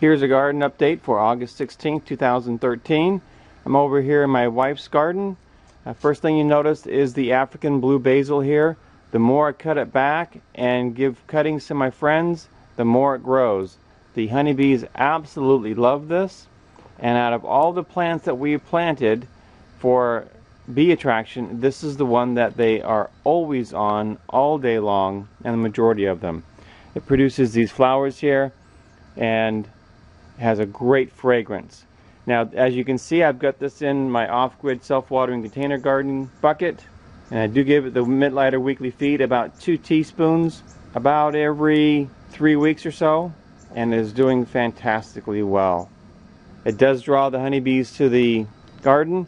Here's a garden update for August 16, 2013. I'm over here in my wife's garden. Uh, first thing you notice is the African blue basil here. The more I cut it back and give cuttings to my friends, the more it grows. The honeybees absolutely love this. And out of all the plants that we planted for bee attraction, this is the one that they are always on all day long, and the majority of them. It produces these flowers here, and has a great fragrance. Now, as you can see, I've got this in my off-grid self-watering container garden bucket. And I do give it the Mittleider weekly feed, about two teaspoons, about every three weeks or so, and is doing fantastically well. It does draw the honeybees to the garden.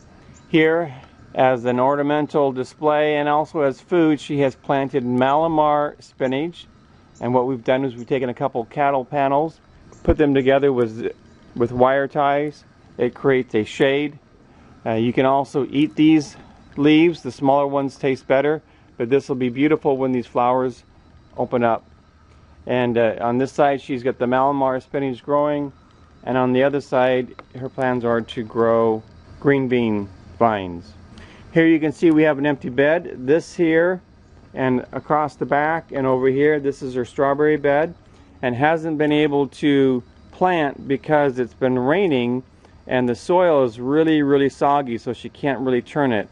Here, as an ornamental display and also as food, she has planted Malimar spinach. And what we've done is we've taken a couple cattle panels put them together with, with wire ties. It creates a shade. Uh, you can also eat these leaves. The smaller ones taste better, but this will be beautiful when these flowers open up. And uh, on this side, she's got the Malimar spinach growing, and on the other side, her plans are to grow green bean vines. Here you can see we have an empty bed. This here, and across the back, and over here, this is her strawberry bed and hasn't been able to plant because it's been raining and the soil is really really soggy so she can't really turn it.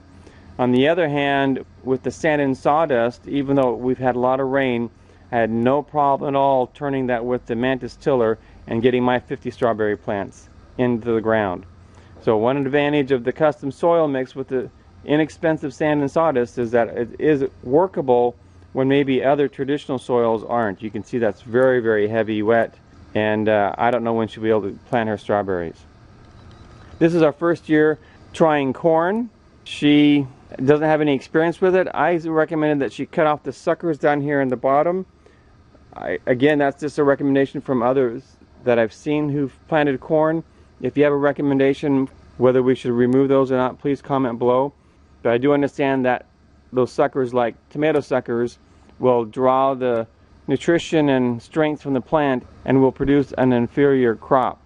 On the other hand with the sand and sawdust even though we've had a lot of rain I had no problem at all turning that with the mantis tiller and getting my 50 strawberry plants into the ground. So one advantage of the custom soil mix with the inexpensive sand and sawdust is that it is workable when maybe other traditional soils aren't. You can see that's very, very heavy wet, and uh, I don't know when she'll be able to plant her strawberries. This is our first year trying corn. She doesn't have any experience with it. I recommended that she cut off the suckers down here in the bottom. I, again, that's just a recommendation from others that I've seen who've planted corn. If you have a recommendation whether we should remove those or not, please comment below. But I do understand that those suckers like tomato suckers will draw the nutrition and strength from the plant and will produce an inferior crop.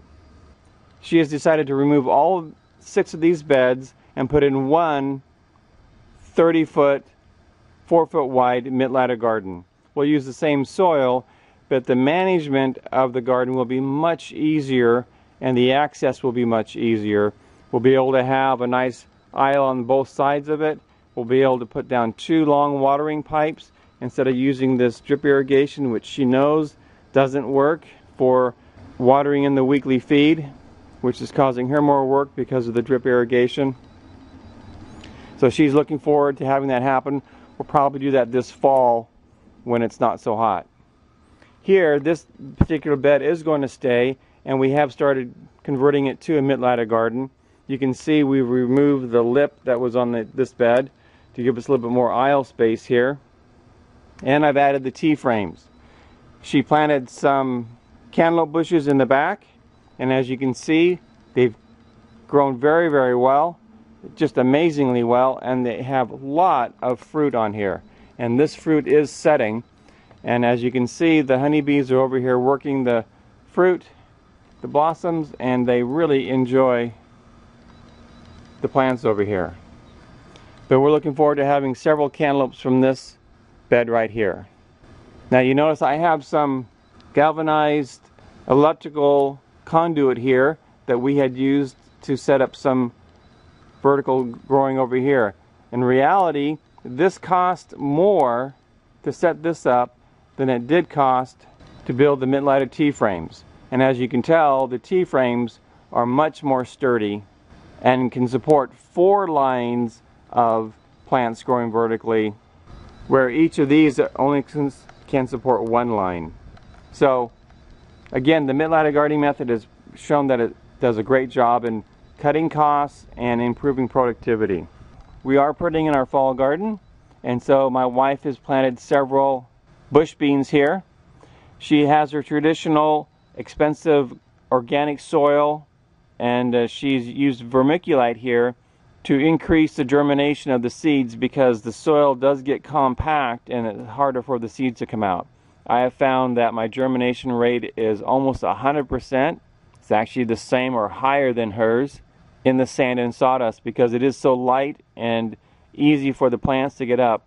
She has decided to remove all six of these beds and put in one 30 foot, 4 foot wide Mittleider garden. We'll use the same soil, but the management of the garden will be much easier and the access will be much easier. We'll be able to have a nice aisle on both sides of it we'll be able to put down two long watering pipes instead of using this drip irrigation which she knows doesn't work for watering in the weekly feed which is causing her more work because of the drip irrigation. So she's looking forward to having that happen. We'll probably do that this fall when it's not so hot. Here this particular bed is going to stay and we have started converting it to a Mittleider garden. You can see we've removed the lip that was on the, this bed to give us a little bit more aisle space here. And I've added the T-frames. She planted some cantaloupe bushes in the back and as you can see they've grown very very well just amazingly well and they have a lot of fruit on here. And this fruit is setting. And as you can see the honeybees are over here working the fruit the blossoms and they really enjoy the plants over here. But we're looking forward to having several cantaloupes from this bed right here. Now you notice I have some galvanized electrical conduit here that we had used to set up some vertical growing over here. In reality, this cost more to set this up than it did cost to build the Mittleider T-frames. And as you can tell, the T-frames are much more sturdy and can support four lines of plants growing vertically where each of these only can support one line. So again, the Mittleider gardening method has shown that it does a great job in cutting costs and improving productivity. We are putting in our fall garden and so my wife has planted several bush beans here. She has her traditional expensive organic soil and uh, she's used vermiculite here to increase the germination of the seeds because the soil does get compact and it's harder for the seeds to come out. I have found that my germination rate is almost 100% It's actually the same or higher than hers in the sand and sawdust because it is so light and easy for the plants to get up.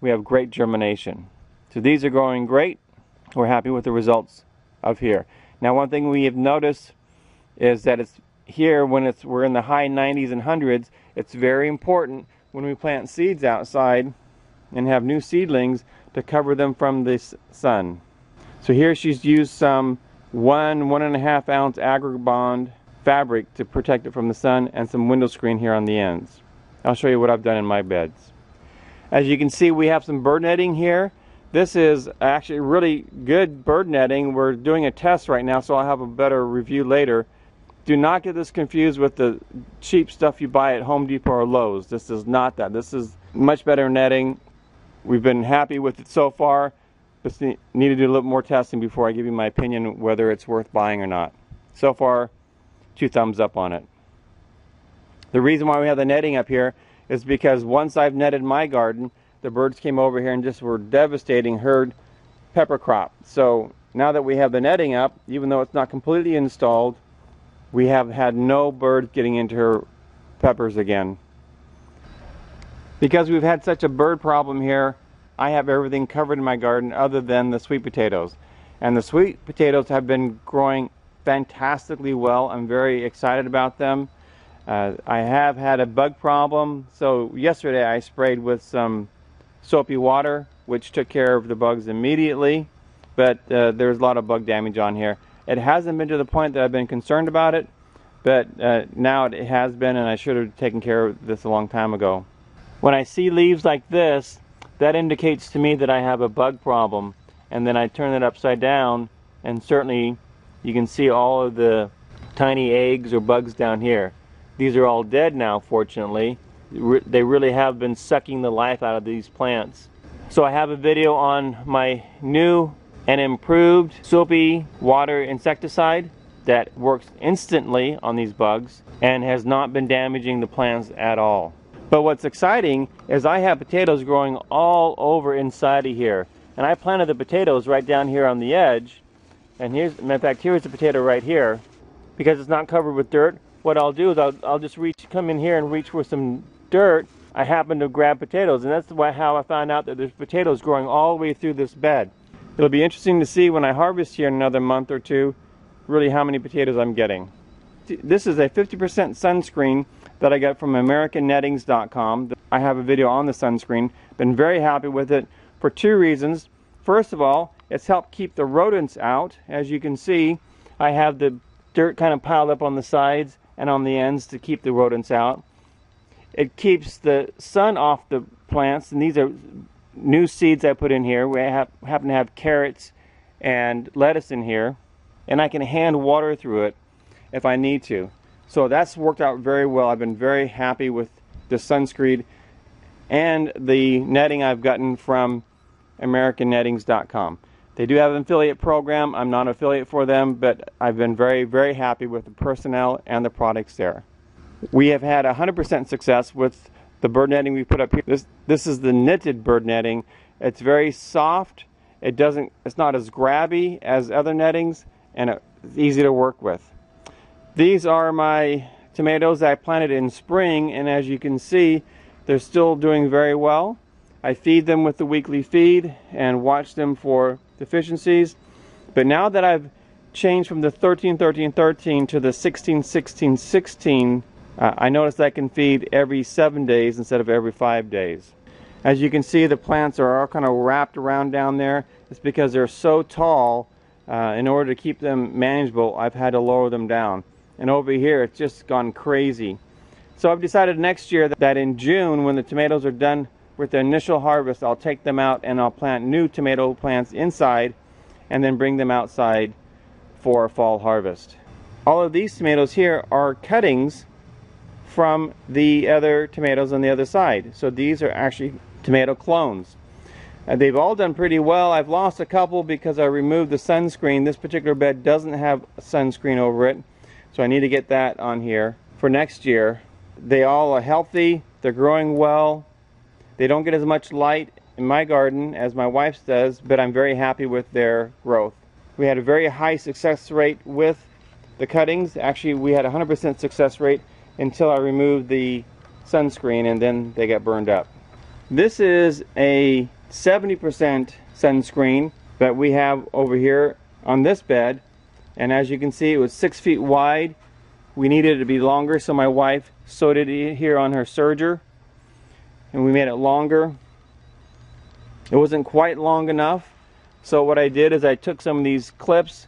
We have great germination. So these are growing great. We're happy with the results of here. Now one thing we have noticed is that it's here when it's we're in the high 90s and hundreds, it's very important when we plant seeds outside and have new seedlings to cover them from the sun. So here she's used some one, one and a half ounce Agribon fabric to protect it from the sun and some window screen here on the ends. I'll show you what I've done in my beds. As you can see we have some bird netting here. This is actually really good bird netting. We're doing a test right now so I'll have a better review later. Do not get this confused with the cheap stuff you buy at Home Depot or Lowe's. This is not that. This is much better netting. We've been happy with it so far. Just need to do a little more testing before I give you my opinion whether it's worth buying or not. So far, two thumbs up on it. The reason why we have the netting up here is because once I've netted my garden, the birds came over here and just were devastating herd pepper crop. So now that we have the netting up, even though it's not completely installed, we have had no birds getting into her peppers again. Because we've had such a bird problem here, I have everything covered in my garden other than the sweet potatoes. And the sweet potatoes have been growing fantastically well. I'm very excited about them. Uh, I have had a bug problem, so yesterday I sprayed with some soapy water, which took care of the bugs immediately, but uh, there's a lot of bug damage on here. It hasn't been to the point that I've been concerned about it, but uh, now it has been, and I should have taken care of this a long time ago. When I see leaves like this, that indicates to me that I have a bug problem, and then I turn it upside down, and certainly you can see all of the tiny eggs or bugs down here. These are all dead now, fortunately. They really have been sucking the life out of these plants. So I have a video on my new and improved soapy water insecticide that works instantly on these bugs and has not been damaging the plants at all. But what's exciting is I have potatoes growing all over inside of here. And I planted the potatoes right down here on the edge. And here's, in fact, here's a potato right here. Because it's not covered with dirt, what I'll do is I'll, I'll just reach, come in here and reach for some dirt. I happen to grab potatoes. And that's why, how I found out that there's potatoes growing all the way through this bed. It'll be interesting to see when I harvest here in another month or two, really how many potatoes I'm getting. This is a 50% sunscreen that I got from AmericanNettings.com. I have a video on the sunscreen. Been very happy with it for two reasons. First of all, it's helped keep the rodents out. As you can see, I have the dirt kind of piled up on the sides and on the ends to keep the rodents out. It keeps the sun off the plants, and these are new seeds I put in here. We happen to have carrots and lettuce in here, and I can hand water through it if I need to. So that's worked out very well. I've been very happy with the sunscreen and the netting I've gotten from AmericanNettings.com. They do have an affiliate program. I'm not an affiliate for them, but I've been very, very happy with the personnel and the products there. We have had 100% success with the bird netting we put up here. This, this is the knitted bird netting. It's very soft. It doesn't, it's not as grabby as other nettings, and it's easy to work with. These are my tomatoes I planted in spring and as you can see they're still doing very well. I feed them with the weekly feed and watch them for deficiencies. But now that I've changed from the 13 13 13 to the 16 16 16 uh, I notice I can feed every seven days instead of every five days. As you can see the plants are all kind of wrapped around down there. It's because they're so tall uh, in order to keep them manageable I've had to lower them down and over here it's just gone crazy. So I've decided next year that in June when the tomatoes are done with the initial harvest I'll take them out and I'll plant new tomato plants inside and then bring them outside for a fall harvest. All of these tomatoes here are cuttings from the other tomatoes on the other side. So these are actually tomato clones. And they've all done pretty well. I've lost a couple because I removed the sunscreen. This particular bed doesn't have sunscreen over it. So I need to get that on here for next year. They all are healthy, they're growing well. They don't get as much light in my garden as my wife's does, but I'm very happy with their growth. We had a very high success rate with the cuttings. Actually, we had 100% success rate until I removed the sunscreen and then they got burned up. This is a 70% sunscreen that we have over here on this bed. And as you can see, it was six feet wide. We needed it to be longer, so my wife sewed it here on her serger. And we made it longer. It wasn't quite long enough. So what I did is I took some of these clips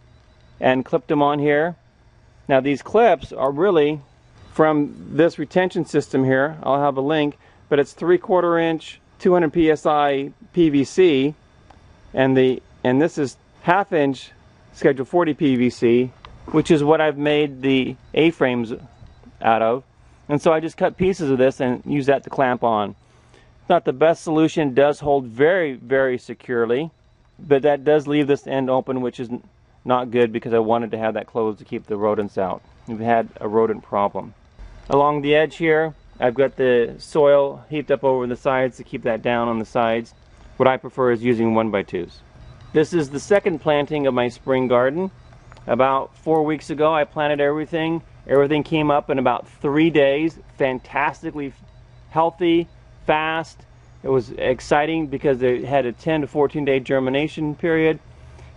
and clipped them on here. Now these clips are really from this retention system here. I'll have a link, but it's three quarter inch 200 psi PVC and the and this is half inch schedule 40 PVC which is what I've made the A-frames out of and so I just cut pieces of this and use that to clamp on. It's not the best solution, does hold very very securely but that does leave this end open which is not good because I wanted to have that closed to keep the rodents out. We've had a rodent problem. Along the edge here, I've got the soil heaped up over the sides to keep that down on the sides. What I prefer is using 1 by 2s This is the second planting of my spring garden. About four weeks ago I planted everything. Everything came up in about three days. Fantastically healthy, fast. It was exciting because it had a 10 to 14 day germination period.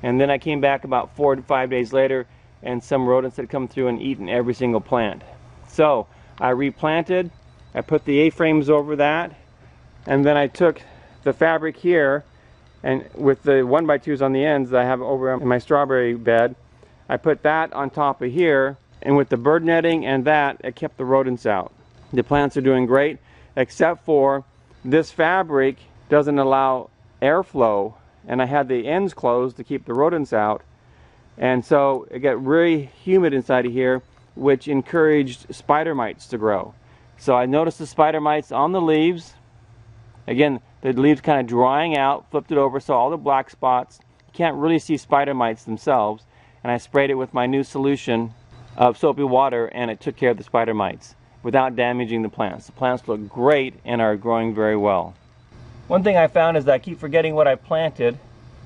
And then I came back about four to five days later and some rodents had come through and eaten every single plant. So I replanted, I put the A-frames over that, and then I took the fabric here, and with the 1x2s on the ends that I have over in my strawberry bed, I put that on top of here, and with the bird netting and that, it kept the rodents out. The plants are doing great, except for this fabric doesn't allow airflow, and I had the ends closed to keep the rodents out, and so it got really humid inside of here, which encouraged spider mites to grow. So I noticed the spider mites on the leaves. Again, the leaves kind of drying out, flipped it over, saw all the black spots. You can't really see spider mites themselves. And I sprayed it with my new solution of soapy water and it took care of the spider mites without damaging the plants. The plants look great and are growing very well. One thing I found is that I keep forgetting what I planted.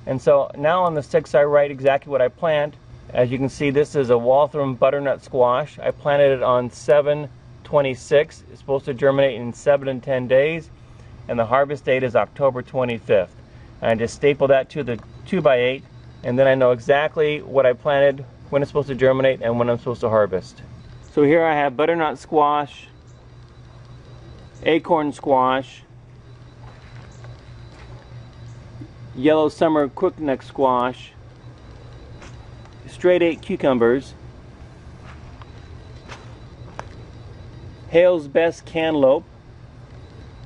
And so now on the sticks I write exactly what I plant as you can see, this is a Waltham butternut squash. I planted it on 726. It's supposed to germinate in 7 and 10 days, and the harvest date is October 25th. I just staple that to the 2x8, and then I know exactly what I planted, when it's supposed to germinate, and when I'm supposed to harvest. So here I have butternut squash, acorn squash, yellow summer crookneck squash, straight eight cucumbers, Hale's Best cantaloupe,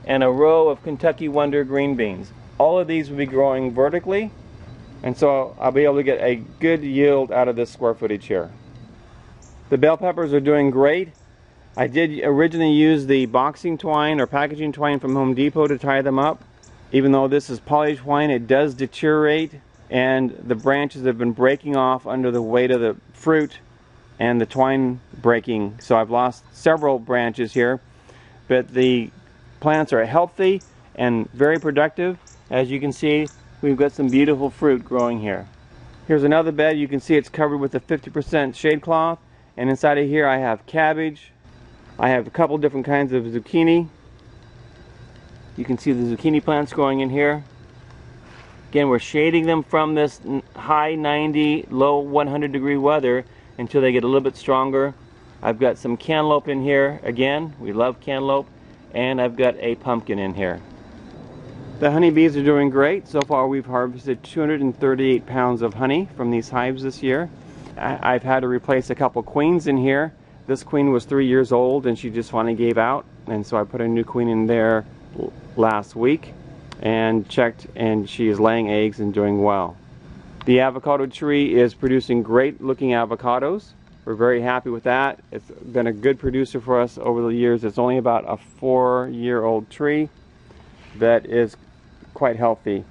and a row of Kentucky Wonder green beans. All of these will be growing vertically, and so I'll be able to get a good yield out of this square footage here. The bell peppers are doing great. I did originally use the boxing twine or packaging twine from Home Depot to tie them up. Even though this is poly twine, it does deteriorate and the branches have been breaking off under the weight of the fruit and the twine breaking. So I've lost several branches here, but the plants are healthy and very productive. As you can see, we've got some beautiful fruit growing here. Here's another bed. You can see it's covered with a 50% shade cloth. And inside of here I have cabbage. I have a couple different kinds of zucchini. You can see the zucchini plants growing in here. Again, we're shading them from this high 90, low 100 degree weather until they get a little bit stronger. I've got some cantaloupe in here. Again, we love cantaloupe. And I've got a pumpkin in here. The honeybees are doing great. So far we've harvested 238 pounds of honey from these hives this year. I've had to replace a couple queens in here. This queen was three years old and she just finally gave out. And so I put a new queen in there last week and checked and she is laying eggs and doing well. The avocado tree is producing great looking avocados. We're very happy with that. It's been a good producer for us over the years. It's only about a four year old tree that is quite healthy.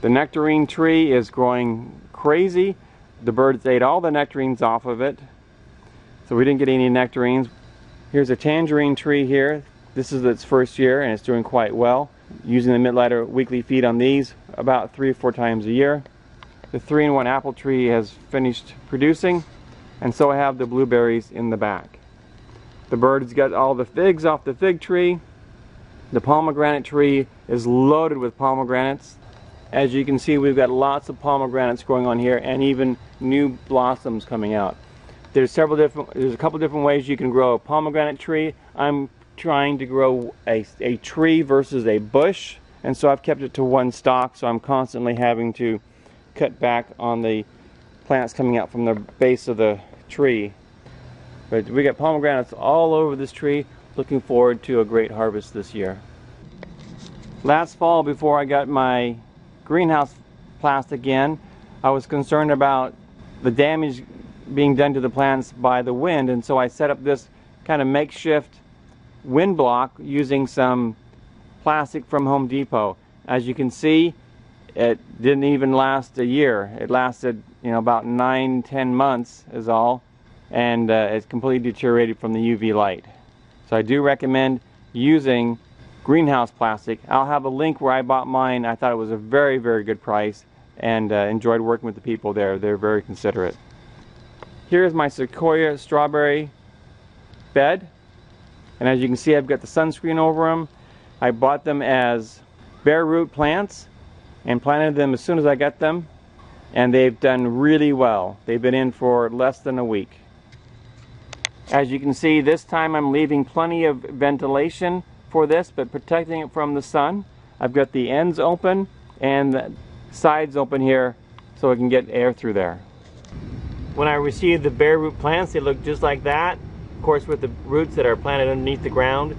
The nectarine tree is growing crazy. The birds ate all the nectarines off of it. So we didn't get any nectarines. Here's a tangerine tree here. This is its first year and it's doing quite well using the Mittleider weekly feed on these about three or four times a year. The three-in-one apple tree has finished producing and so I have the blueberries in the back. The birds got all the figs off the fig tree. The pomegranate tree is loaded with pomegranates. As you can see, we've got lots of pomegranates growing on here and even new blossoms coming out. There's several different, there's a couple different ways you can grow a pomegranate tree. I'm trying to grow a, a tree versus a bush, and so I've kept it to one stock, so I'm constantly having to cut back on the plants coming out from the base of the tree. But we got pomegranates all over this tree. Looking forward to a great harvest this year. Last fall, before I got my greenhouse plastic in, I was concerned about the damage being done to the plants by the wind and so I set up this kind of makeshift wind block using some plastic from Home Depot. As you can see it didn't even last a year. It lasted you know about nine ten months is all and uh, it's completely deteriorated from the UV light. So I do recommend using greenhouse plastic. I'll have a link where I bought mine. I thought it was a very very good price and uh, enjoyed working with the people there. They're very considerate. Here's my Sequoia strawberry bed. And as you can see, I've got the sunscreen over them. I bought them as bare root plants and planted them as soon as I got them. And they've done really well. They've been in for less than a week. As you can see, this time I'm leaving plenty of ventilation for this, but protecting it from the sun. I've got the ends open and the sides open here so I can get air through there. When I received the bare root plants, they look just like that. Course, with the roots that are planted underneath the ground.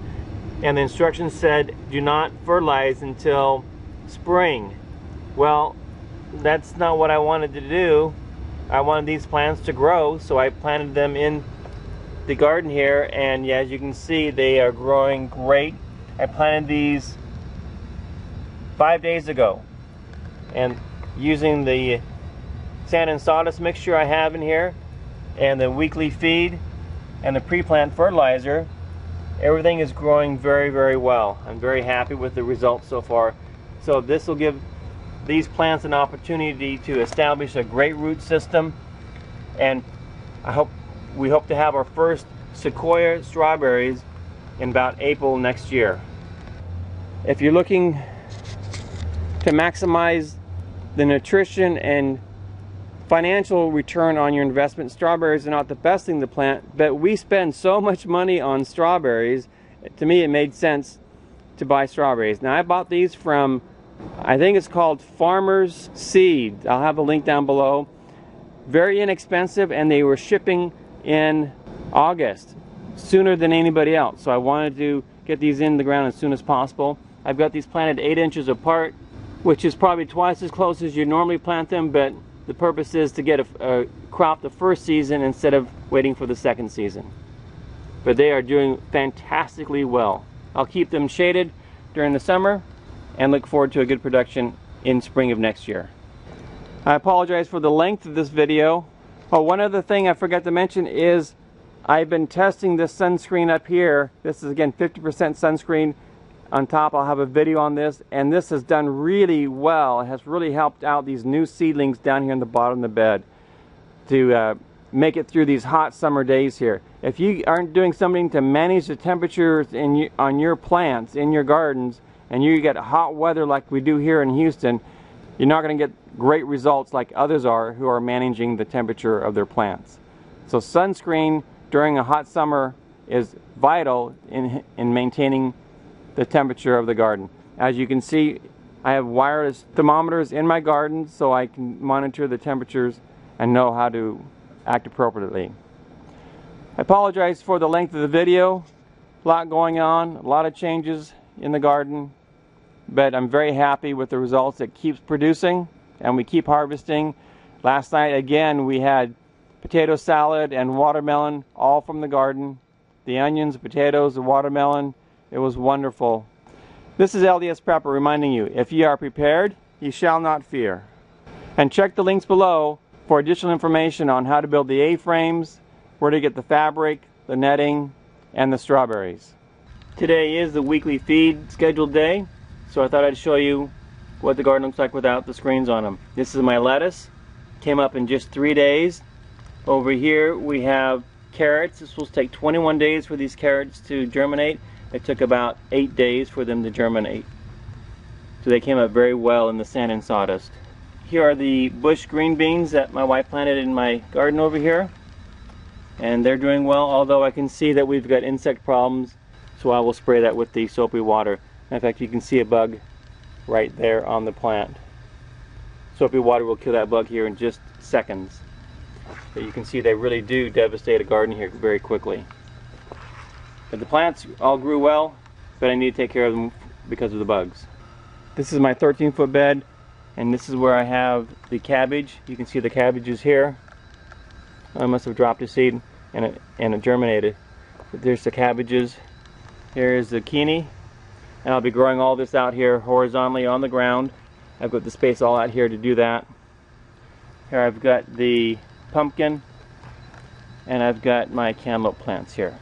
And the instructions said, do not fertilize until spring. Well, that's not what I wanted to do. I wanted these plants to grow, so I planted them in the garden here, and as you can see, they are growing great. I planted these five days ago, and using the sand and sawdust mixture I have in here and the weekly feed and the pre-plant fertilizer everything is growing very very well. I'm very happy with the results so far. So this will give these plants an opportunity to establish a great root system. And I hope we hope to have our first sequoia strawberries in about April next year. If you're looking to maximize the nutrition and financial return on your investment. Strawberries are not the best thing to plant, but we spend so much money on strawberries. To me, it made sense to buy strawberries. Now, I bought these from, I think it's called Farmer's Seed. I'll have a link down below. Very inexpensive, and they were shipping in August, sooner than anybody else. So I wanted to get these in the ground as soon as possible. I've got these planted eight inches apart, which is probably twice as close as you normally plant them, but the purpose is to get a, a crop the first season instead of waiting for the second season. But they are doing fantastically well. I'll keep them shaded during the summer and look forward to a good production in spring of next year. I apologize for the length of this video. Oh, one other thing I forgot to mention is I've been testing this sunscreen up here. This is again 50% sunscreen on top. I'll have a video on this and this has done really well. It has really helped out these new seedlings down here in the bottom of the bed to uh, make it through these hot summer days here. If you aren't doing something to manage the temperatures in on your plants in your gardens and you get hot weather like we do here in Houston, you're not going to get great results like others are who are managing the temperature of their plants. So sunscreen during a hot summer is vital in, in maintaining the temperature of the garden. As you can see, I have wireless thermometers in my garden so I can monitor the temperatures and know how to act appropriately. I apologize for the length of the video. A lot going on, a lot of changes in the garden, but I'm very happy with the results. It keeps producing and we keep harvesting. Last night again we had potato salad and watermelon all from the garden. The onions, potatoes, the watermelon, it was wonderful. This is LDS Prepper reminding you, if ye are prepared, ye shall not fear. And check the links below for additional information on how to build the A-frames, where to get the fabric, the netting, and the strawberries. Today is the weekly feed scheduled day, so I thought I'd show you what the garden looks like without the screens on them. This is my lettuce. Came up in just three days. Over here we have carrots. This will take 21 days for these carrots to germinate. It took about 8 days for them to germinate. So they came up very well in the sand and sawdust. Here are the bush green beans that my wife planted in my garden over here. And they're doing well, although I can see that we've got insect problems, so I will spray that with the soapy water. In fact, you can see a bug right there on the plant. Soapy water will kill that bug here in just seconds. But you can see they really do devastate a garden here very quickly. But the plants all grew well, but I need to take care of them because of the bugs. This is my 13 foot bed and this is where I have the cabbage. You can see the cabbages here. I must have dropped a seed and it, and it germinated. But there's the cabbages. Here is the zucchini. And I'll be growing all this out here horizontally on the ground. I've got the space all out here to do that. Here I've got the pumpkin and I've got my cantaloupe plants here.